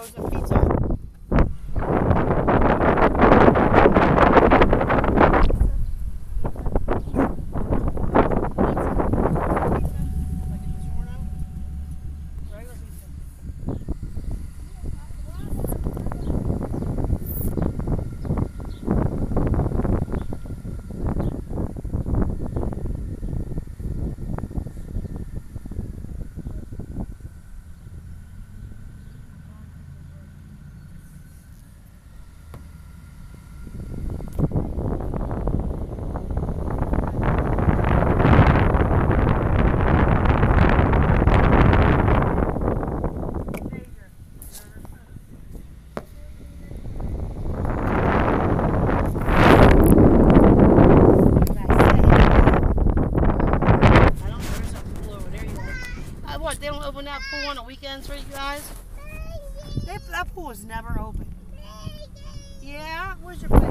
I was a what? They don't open that pool on the weekends for you guys? They, that pool is never open. Yeah? Where's your bed?